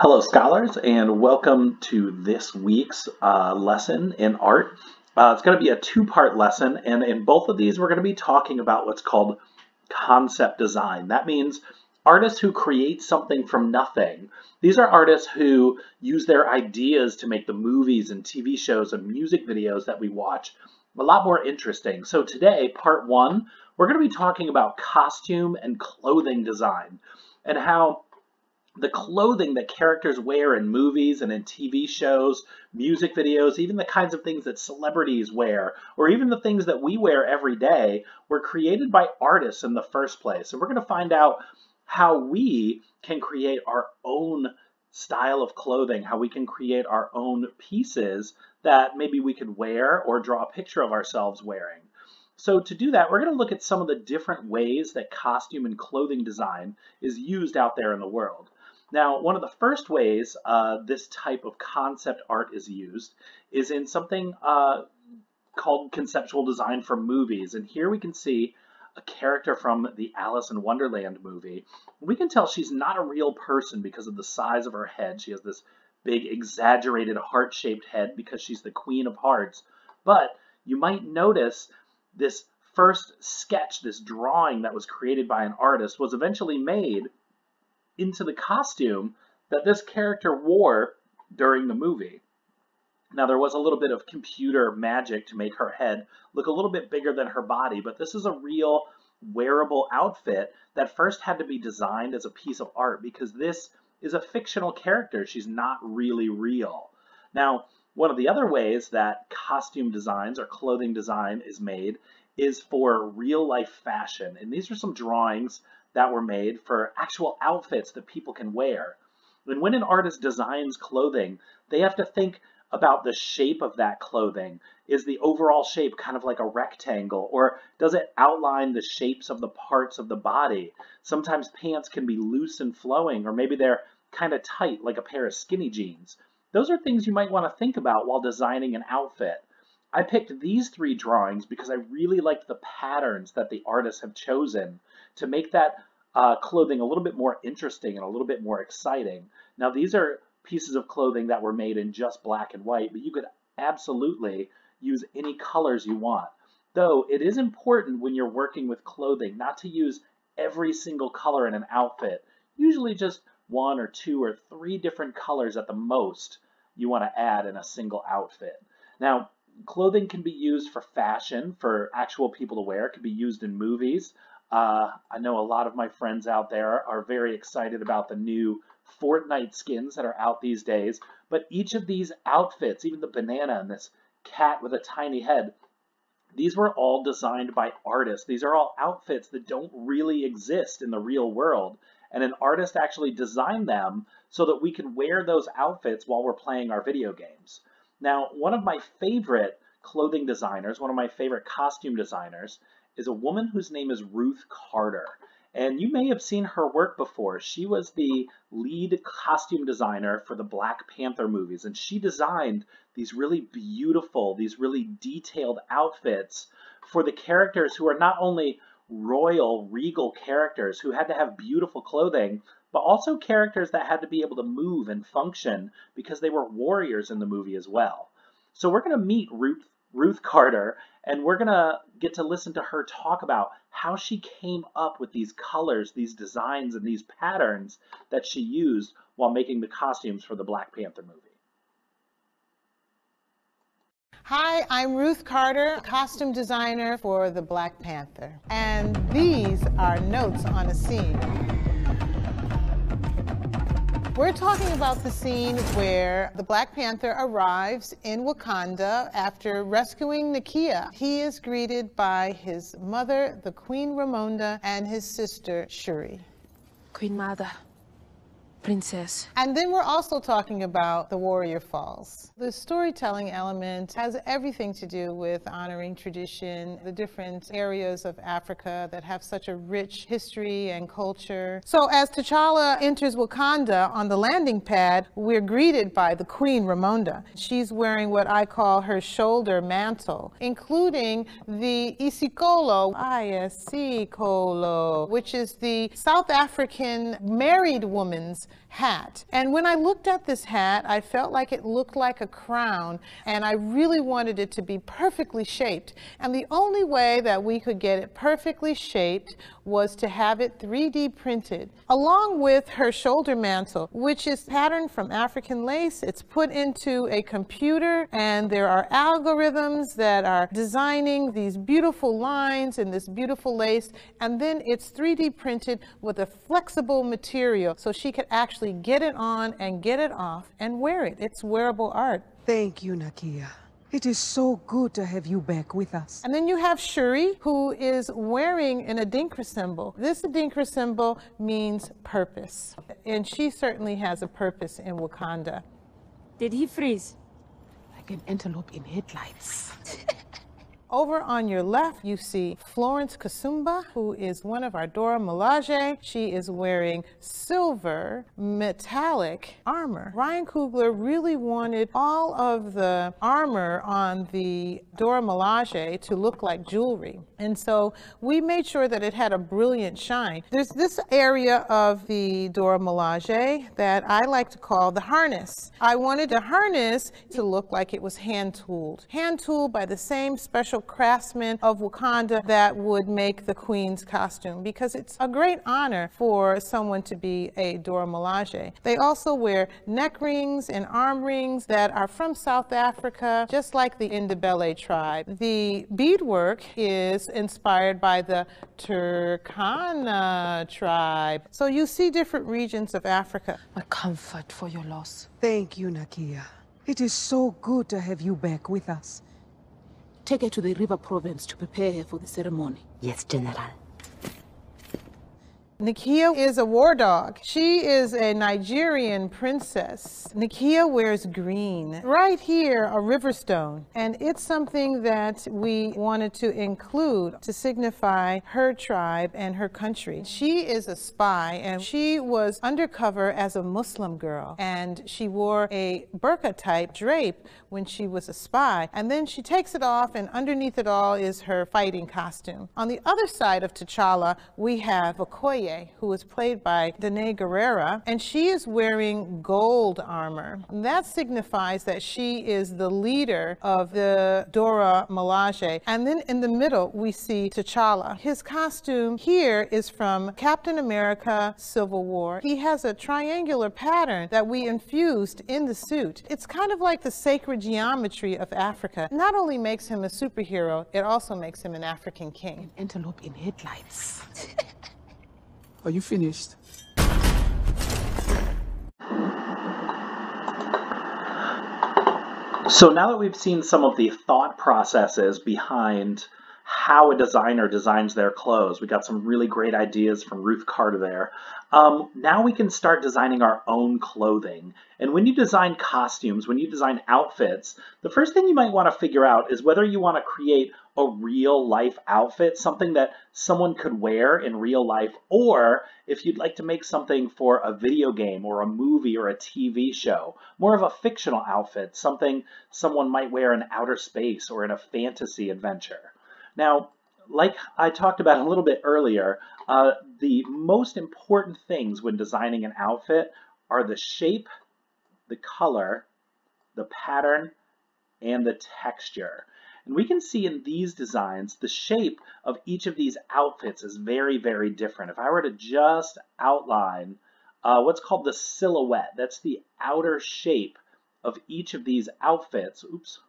Hello, scholars, and welcome to this week's uh, lesson in art. Uh, it's going to be a two-part lesson, and in both of these, we're going to be talking about what's called concept design. That means artists who create something from nothing. These are artists who use their ideas to make the movies and TV shows and music videos that we watch a lot more interesting. So today, part one, we're going to be talking about costume and clothing design and how the clothing that characters wear in movies and in TV shows, music videos, even the kinds of things that celebrities wear, or even the things that we wear every day, were created by artists in the first place. And we're going to find out how we can create our own style of clothing, how we can create our own pieces that maybe we could wear or draw a picture of ourselves wearing. So to do that, we're going to look at some of the different ways that costume and clothing design is used out there in the world. Now, one of the first ways uh, this type of concept art is used is in something uh, called conceptual design for movies. And here we can see a character from the Alice in Wonderland movie. We can tell she's not a real person because of the size of her head. She has this big exaggerated heart-shaped head because she's the queen of hearts. But you might notice this first sketch, this drawing that was created by an artist was eventually made into the costume that this character wore during the movie. Now, there was a little bit of computer magic to make her head look a little bit bigger than her body, but this is a real wearable outfit that first had to be designed as a piece of art because this is a fictional character. She's not really real. Now, one of the other ways that costume designs or clothing design is made is for real life fashion. And these are some drawings that were made for actual outfits that people can wear. And when an artist designs clothing, they have to think about the shape of that clothing. Is the overall shape kind of like a rectangle, or does it outline the shapes of the parts of the body? Sometimes pants can be loose and flowing, or maybe they're kind of tight, like a pair of skinny jeans. Those are things you might want to think about while designing an outfit. I picked these three drawings because I really liked the patterns that the artists have chosen to make that uh, clothing a little bit more interesting and a little bit more exciting. Now these are pieces of clothing that were made in just black and white, but you could absolutely use any colors you want. Though it is important when you're working with clothing not to use every single color in an outfit, usually just one or two or three different colors at the most you want to add in a single outfit. Now, clothing can be used for fashion, for actual people to wear. It can be used in movies. Uh, I know a lot of my friends out there are very excited about the new Fortnite skins that are out these days. But each of these outfits, even the banana and this cat with a tiny head, these were all designed by artists. These are all outfits that don't really exist in the real world. And an artist actually designed them so that we can wear those outfits while we're playing our video games. Now, one of my favorite clothing designers, one of my favorite costume designers, is a woman whose name is Ruth Carter. And you may have seen her work before. She was the lead costume designer for the Black Panther movies, and she designed these really beautiful, these really detailed outfits for the characters who are not only royal, regal characters who had to have beautiful clothing, but also characters that had to be able to move and function because they were warriors in the movie as well. So we're going to meet Ruth, Ruth Carter and we're going to get to listen to her talk about how she came up with these colors, these designs, and these patterns that she used while making the costumes for the Black Panther movie. Hi, I'm Ruth Carter, costume designer for the Black Panther. And these are notes on a scene. We're talking about the scene where the Black Panther arrives in Wakanda after rescuing Nakia. He is greeted by his mother, the Queen Ramonda, and his sister, Shuri. Queen Mother princess. And then we're also talking about the Warrior Falls. The storytelling element has everything to do with honoring tradition, the different areas of Africa that have such a rich history and culture. So as T'Challa enters Wakanda on the landing pad, we're greeted by the Queen Ramonda. She's wearing what I call her shoulder mantle, including the Isicholo, Isicholo, which is the South African married woman's this hat. And when I looked at this hat, I felt like it looked like a crown, and I really wanted it to be perfectly shaped. And the only way that we could get it perfectly shaped was to have it 3D printed, along with her shoulder mantle, which is patterned from African lace. It's put into a computer, and there are algorithms that are designing these beautiful lines and this beautiful lace, and then it's 3D printed with a flexible material so she could actually get it on and get it off and wear it. It's wearable art. Thank you, Nakia. It is so good to have you back with us. And then you have Shuri, who is wearing an Adinkra symbol. This Adinkra symbol means purpose, and she certainly has a purpose in Wakanda. Did he freeze? Like an antelope in headlights. Over on your left, you see Florence Kasumba, who is one of our Dora Milaje. She is wearing silver metallic armor. Ryan Coogler really wanted all of the armor on the Dora Milaje to look like jewelry. And so we made sure that it had a brilliant shine. There's this area of the Dora Milaje that I like to call the harness. I wanted the harness to look like it was hand tooled. Hand tooled by the same special craftsmen of Wakanda that would make the queen's costume because it's a great honor for someone to be a Dora Milaje. They also wear neck rings and arm rings that are from South Africa, just like the Ndebele tribe. The beadwork is inspired by the Turkana tribe. So you see different regions of Africa. My comfort for your loss. Thank you, Nakia. It is so good to have you back with us. Take her to the river province to prepare her for the ceremony. Yes, General. Nakia is a war dog. She is a Nigerian princess. Nakia wears green. Right here, a river stone. And it's something that we wanted to include to signify her tribe and her country. She is a spy and she was undercover as a Muslim girl. And she wore a burqa type drape when she was a spy. And then she takes it off and underneath it all is her fighting costume. On the other side of T'Challa, we have Okoye who is played by Danai Gurira, and she is wearing gold armor. And that signifies that she is the leader of the Dora Milaje. And then in the middle, we see T'Challa. His costume here is from Captain America Civil War. He has a triangular pattern that we infused in the suit. It's kind of like the sacred geometry of Africa. Not only makes him a superhero, it also makes him an African king. An antelope in headlights. Are you finished? So now that we've seen some of the thought processes behind how a designer designs their clothes, we got some really great ideas from Ruth Carter there. Um, now we can start designing our own clothing. And when you design costumes, when you design outfits, the first thing you might want to figure out is whether you want to create a real life outfit, something that someone could wear in real life, or if you'd like to make something for a video game or a movie or a TV show, more of a fictional outfit, something someone might wear in outer space or in a fantasy adventure. Now, like I talked about a little bit earlier, uh, the most important things when designing an outfit are the shape, the color, the pattern, and the texture. And we can see in these designs, the shape of each of these outfits is very, very different. If I were to just outline uh, what's called the silhouette, that's the outer shape of each of these outfits. Oops,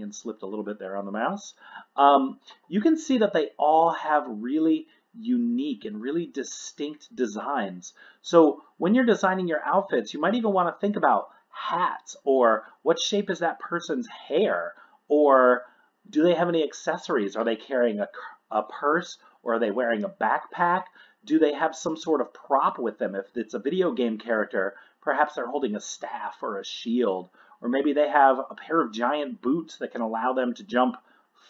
hand slipped a little bit there on the mouse, um, you can see that they all have really unique and really distinct designs. So when you're designing your outfits, you might even want to think about hats or what shape is that person's hair or do they have any accessories? Are they carrying a, a purse or are they wearing a backpack? Do they have some sort of prop with them? If it's a video game character, perhaps they're holding a staff or a shield or maybe they have a pair of giant boots that can allow them to jump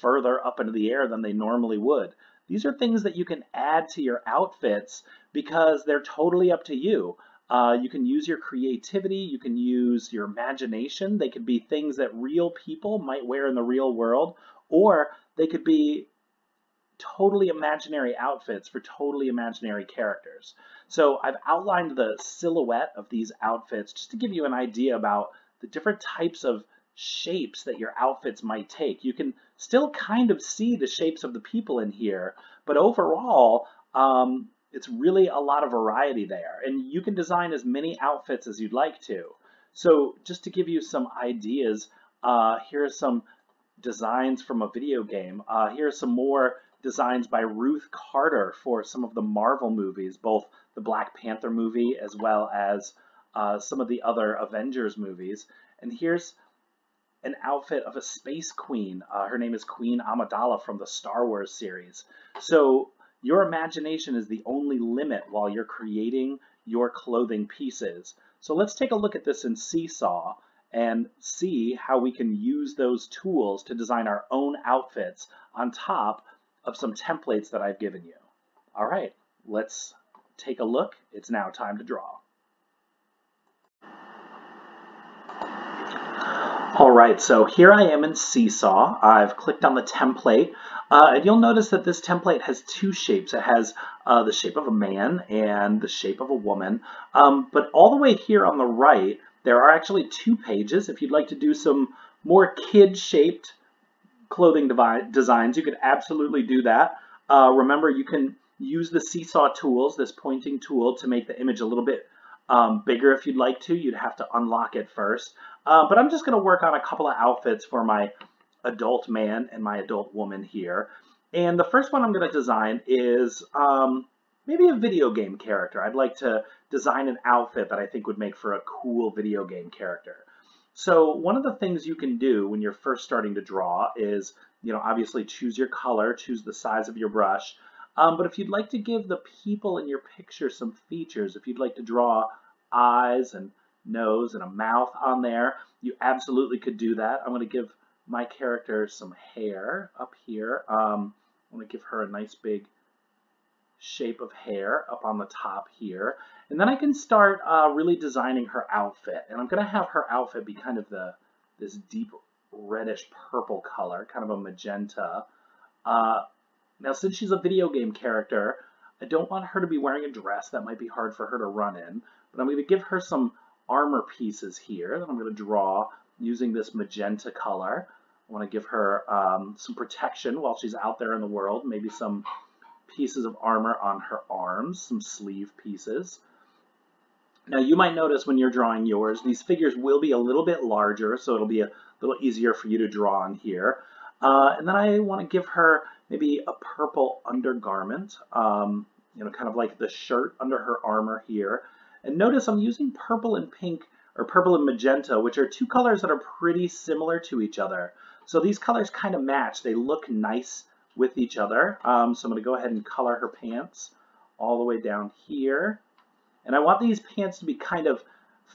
further up into the air than they normally would. These are things that you can add to your outfits because they're totally up to you. Uh, you can use your creativity, you can use your imagination. They could be things that real people might wear in the real world, or they could be totally imaginary outfits for totally imaginary characters. So I've outlined the silhouette of these outfits just to give you an idea about the different types of shapes that your outfits might take. You can still kind of see the shapes of the people in here, but overall, um, it's really a lot of variety there. And you can design as many outfits as you'd like to. So just to give you some ideas, uh, here are some designs from a video game. Uh, here are some more designs by Ruth Carter for some of the Marvel movies, both the Black Panther movie as well as uh, some of the other Avengers movies. And here's an outfit of a space queen. Uh, her name is Queen Amidala from the Star Wars series. So your imagination is the only limit while you're creating your clothing pieces. So let's take a look at this in Seesaw and see how we can use those tools to design our own outfits on top of some templates that I've given you. All right, let's take a look. It's now time to draw. All right, so here I am in Seesaw. I've clicked on the template, uh, and you'll notice that this template has two shapes. It has uh, the shape of a man and the shape of a woman, um, but all the way here on the right, there are actually two pages. If you'd like to do some more kid-shaped clothing designs, you could absolutely do that. Uh, remember, you can use the Seesaw tools, this pointing tool, to make the image a little bit um, bigger if you'd like to. You'd have to unlock it first. Uh, but I'm just going to work on a couple of outfits for my adult man and my adult woman here. And the first one I'm going to design is um, maybe a video game character. I'd like to design an outfit that I think would make for a cool video game character. So one of the things you can do when you're first starting to draw is, you know, obviously choose your color, choose the size of your brush. Um, but if you'd like to give the people in your picture some features, if you'd like to draw eyes and nose and a mouth on there, you absolutely could do that. I'm going to give my character some hair up here. Um, I'm going to give her a nice big shape of hair up on the top here. And then I can start uh, really designing her outfit. And I'm going to have her outfit be kind of the this deep reddish purple color, kind of a magenta. Uh, now, since she's a video game character, I don't want her to be wearing a dress. That might be hard for her to run in. But I'm going to give her some armor pieces here that I'm going to draw using this magenta color. I want to give her um, some protection while she's out there in the world, maybe some pieces of armor on her arms, some sleeve pieces. Now you might notice when you're drawing yours, these figures will be a little bit larger, so it'll be a little easier for you to draw on here. Uh, and then I want to give her maybe a purple undergarment, um, you know, kind of like the shirt under her armor here. And notice I'm using purple and pink, or purple and magenta, which are two colors that are pretty similar to each other. So these colors kind of match. They look nice with each other. Um, so I'm going to go ahead and color her pants all the way down here. And I want these pants to be kind of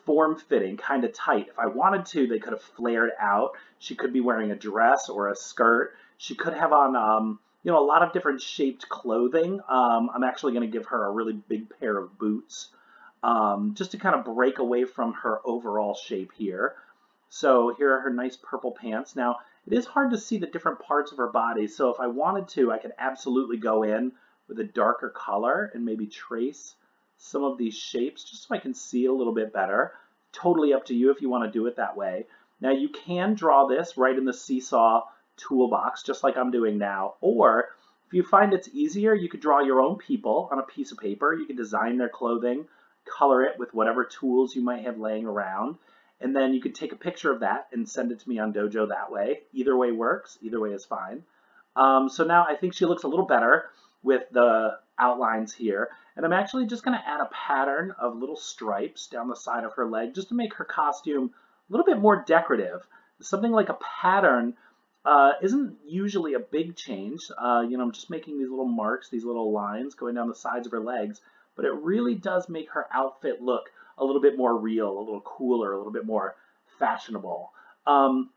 form-fitting, kind of tight. If I wanted to, they could have flared out. She could be wearing a dress or a skirt. She could have on, um, you know, a lot of different shaped clothing. Um, I'm actually going to give her a really big pair of boots um, just to kind of break away from her overall shape here. So here are her nice purple pants. Now, it is hard to see the different parts of her body, so if I wanted to, I could absolutely go in with a darker color and maybe trace some of these shapes just so I can see a little bit better. Totally up to you if you want to do it that way. Now you can draw this right in the Seesaw toolbox, just like I'm doing now, or if you find it's easier, you could draw your own people on a piece of paper. You can design their clothing, color it with whatever tools you might have laying around, and then you could take a picture of that and send it to me on Dojo that way. Either way works. Either way is fine. Um, so now I think she looks a little better with the outlines here. And I'm actually just going to add a pattern of little stripes down the side of her leg just to make her costume a little bit more decorative. Something like a pattern uh, isn't usually a big change. Uh, you know, I'm just making these little marks, these little lines going down the sides of her legs, but it really does make her outfit look a little bit more real, a little cooler, a little bit more fashionable. Um,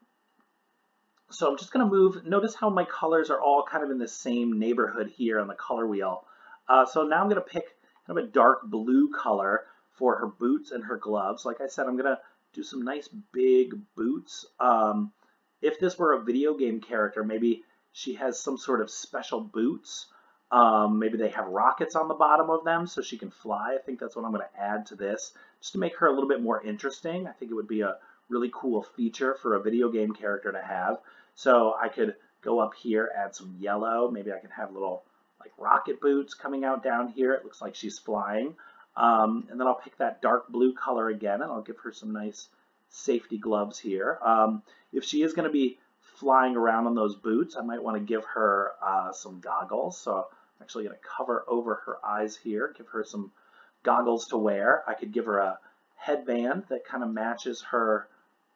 so I'm just going to move. Notice how my colors are all kind of in the same neighborhood here on the color wheel. Uh, so now I'm going to pick kind of a dark blue color for her boots and her gloves. Like I said, I'm going to do some nice big boots. Um, if this were a video game character, maybe she has some sort of special boots. Um, maybe they have rockets on the bottom of them so she can fly. I think that's what I'm going to add to this just to make her a little bit more interesting. I think it would be a really cool feature for a video game character to have. So I could go up here, add some yellow. Maybe I can have little like rocket boots coming out down here. It looks like she's flying. Um, and then I'll pick that dark blue color again and I'll give her some nice safety gloves here. Um, if she is going to be flying around on those boots, I might want to give her uh, some goggles. So Actually going to cover over her eyes here, give her some goggles to wear. I could give her a headband that kind of matches her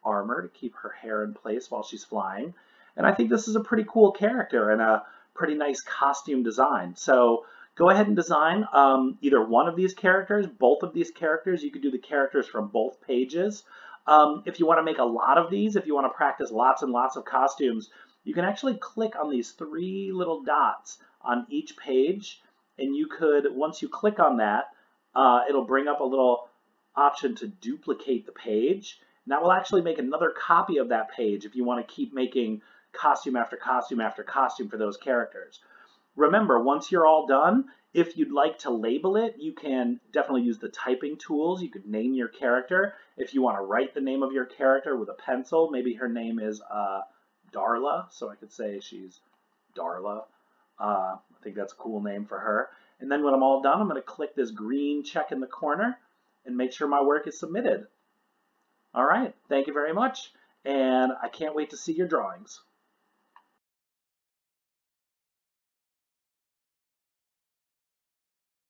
armor to keep her hair in place while she's flying. And I think this is a pretty cool character and a pretty nice costume design. So go ahead and design um, either one of these characters, both of these characters. You could do the characters from both pages. Um, if you want to make a lot of these, if you want to practice lots and lots of costumes, you can actually click on these three little dots on each page. And you could, once you click on that, uh, it'll bring up a little option to duplicate the page. And that will actually make another copy of that page if you want to keep making costume after costume after costume for those characters. Remember, once you're all done, if you'd like to label it, you can definitely use the typing tools. You could name your character. If you want to write the name of your character with a pencil, maybe her name is uh, Darla, so I could say she's Darla. Uh, I think that's a cool name for her. And then when I'm all done, I'm going to click this green check in the corner and make sure my work is submitted. All right, thank you very much, and I can't wait to see your drawings.